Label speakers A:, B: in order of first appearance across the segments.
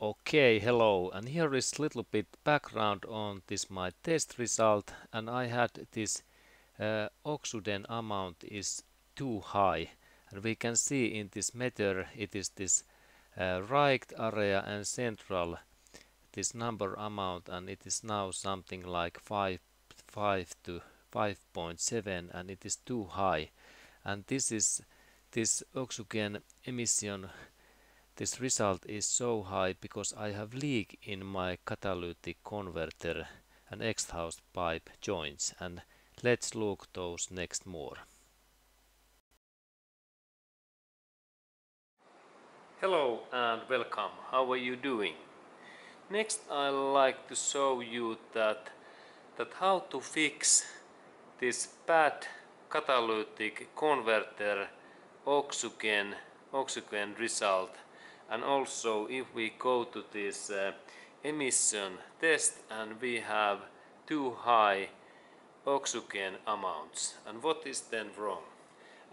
A: Okay, hello, and here is little bit background on this my test result, and I had this uh, oxygen amount is too high, and we can see in this meter it is this uh, right area and central this number amount, and it is now something like 5, 5 to 5.7, and it is too high, and this is this oxygen emission this result is so high because I have leak in my catalytic converter and exhaust pipe joints and let's look those next more. Hello and welcome. How are you doing? Next I like to show you that that how to fix this bad catalytic converter oxygen oxygen result and also if we go to this uh, emission test and we have too high oxygen amounts. And what is then wrong?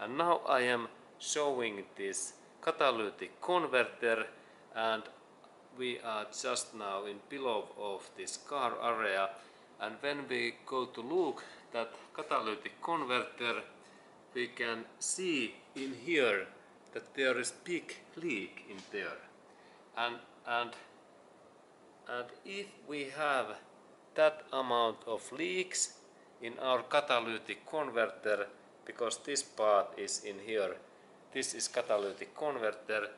A: And now I am showing this catalytic converter and we are just now in below of this car area. And when we go to look that catalytic converter we can see in here that there is big leak in there. And and and if we have that amount of leaks in our catalytic converter because this part is in here this is catalytic converter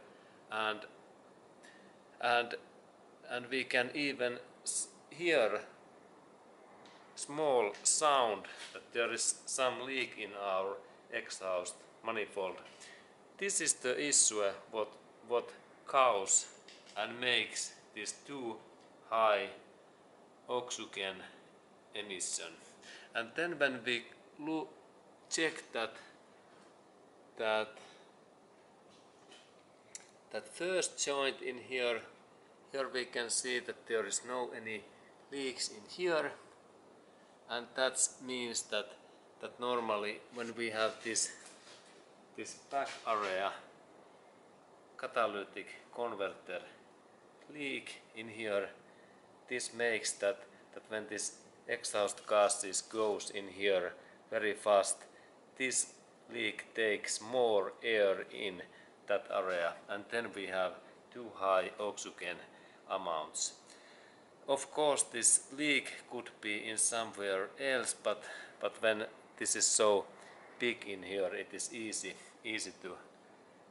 A: and and and we can even hear small sound that there is some leak in our exhaust manifold this is the issue what what cause and makes this too high oxygen emission. And then when we look check that that that first joint in here here we can see that there is no any leaks in here. And that means that that normally when we have this this back area. Catalytic converter leak in here. This makes that that when this exhaust gases goes in here very fast this leak takes more air in that area. And then we have too high oxygen amounts. Of course this leak could be in somewhere else but but when this is so big in here it is easy easy to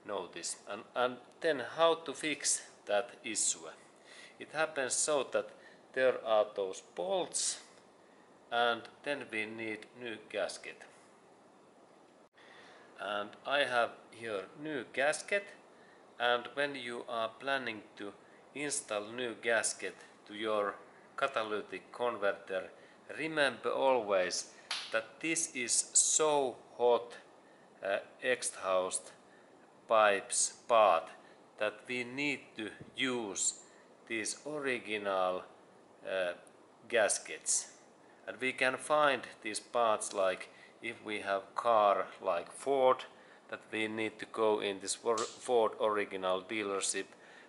A: notice. And, and then how to fix that issue. It happens so that there are those bolts and then we need new gasket. And I have here new gasket and when you are planning to install new gasket to your catalytic converter remember always that this is so hot uh, exhaust pipes part that we need to use these original uh, gaskets. And we can find these parts like if we have car like Ford that we need to go in this Ford original dealership.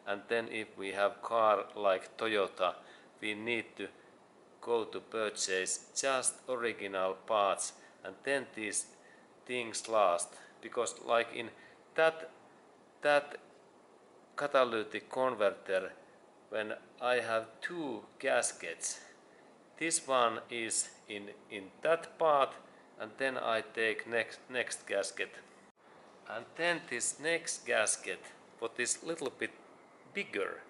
A: And then if we have car like Toyota we need to go to purchase just original parts and then these things last. Because like in that that catalytic converter when I have two gaskets this one is in in that part and then I take next next gasket. And then this next gasket what is little bit bigger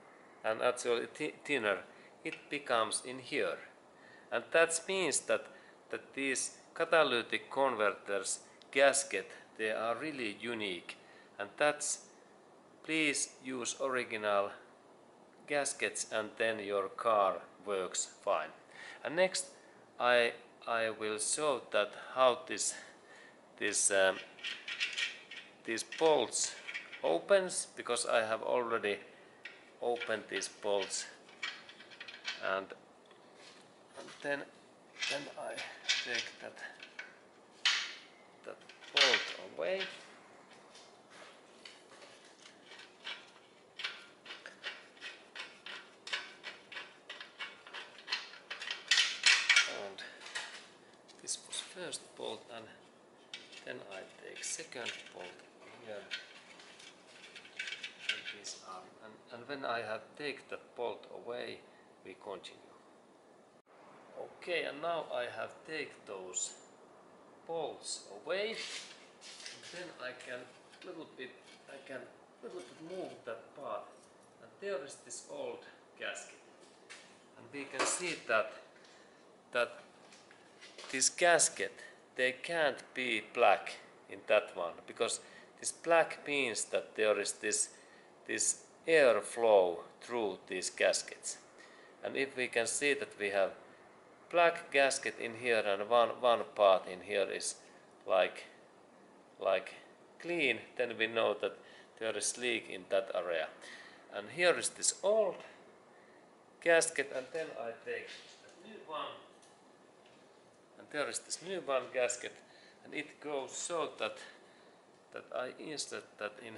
A: and actually thinner it becomes in here and that means that that these catalytic converters gasket they are really unique. And that's please use original gaskets and then your car works fine. And next I I will show that how this this um, these bolts opens because I have already opened these bolts. And, and then then I take that that bolt away. And this was first bolt and then I take second bolt here um, and, and when I have take the bolt away we continue. Okay and now I have take those bolts away and then I can little bit I can little bit move that part. And there is this old gasket. And we can see that that this gasket they can't be black in that one because this black means that there is this this air flow through these gaskets. And if we can see that we have black gasket in here and one one part in here is like like clean then we know that there is leak in that area. And here is this old gasket and then I take a new one. And there is this new one gasket and it goes so that that I insert that in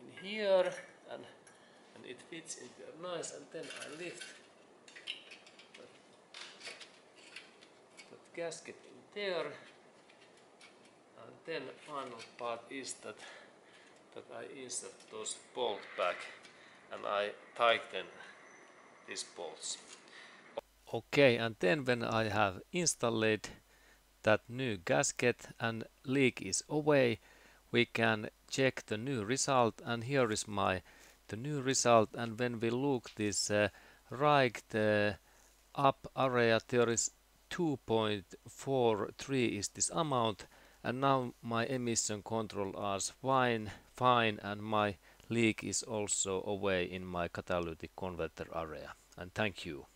A: in here and and it fits in there nice and then I lift that, that gasket in there. And then final part is that that I insert those bolt back and I tighten these bolts. Okay, and then when I have installed that new gasket and leak is away, we can check the new result. And here is my the new result. And when we look this uh, right uh, up area there is 2.43 is this amount and now my emission control is fine fine and my leak is also away in my catalytic converter area. And thank you